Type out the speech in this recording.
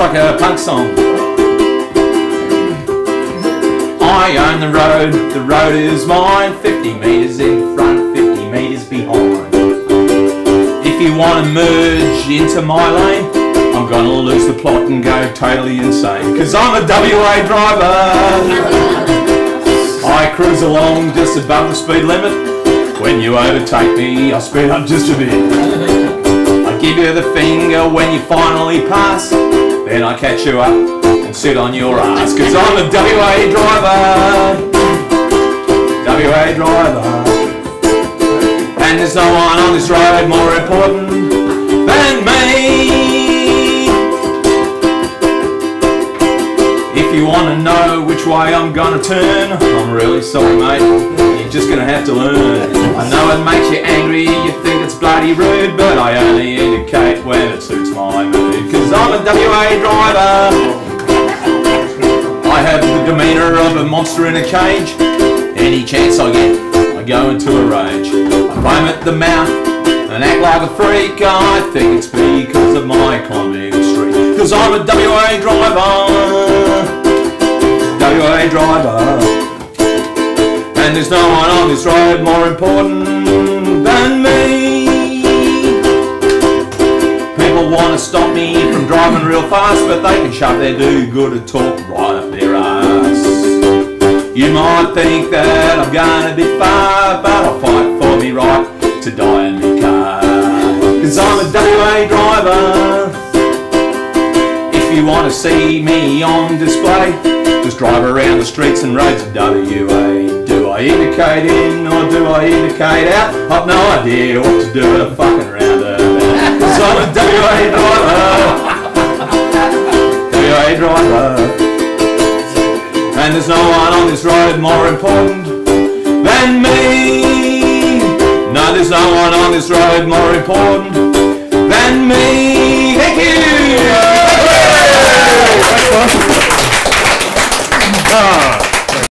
It's like a punk song. I own the road, the road is mine. 50 metres in front, 50 metres behind. If you want to merge into my lane, I'm gonna lose the plot and go totally insane. Cause I'm a WA driver. I cruise along just above the speed limit. When you overtake me, I'll speed up just a bit. I give you the finger when you finally pass. Then I catch you up and sit on your ass. Cause I'm a WA driver. WA driver. And there's no one on this road more important than me. If you want to know which way I'm gonna turn, I'm really sorry, mate. You're just gonna have to learn. I know it makes you angry, you think it's bloody rude, but I only indicate when it suits my mood. Cause I'm a WA driver. I have the demeanour of a monster in a cage. Any chance I get, I go into a rage. I foam at the mouth and act like a freak. I think it's because of my convict streak. Cause I'm a WA driver. WA driver. And there's no one on this road more important than me. Want to stop me from driving real fast, but they can shove their do-gooder talk right up their ass. You might think that I'm going a bit far, but I'll fight for me right to die in my car. Cause I'm a WA driver. If you want to see me on display, just drive around the streets and roads of WA. Do I indicate in or do I indicate out? I've no idea what to do at a fucking WA driver. And there's no one on this road more important than me. No, there's no one on this road more important than me.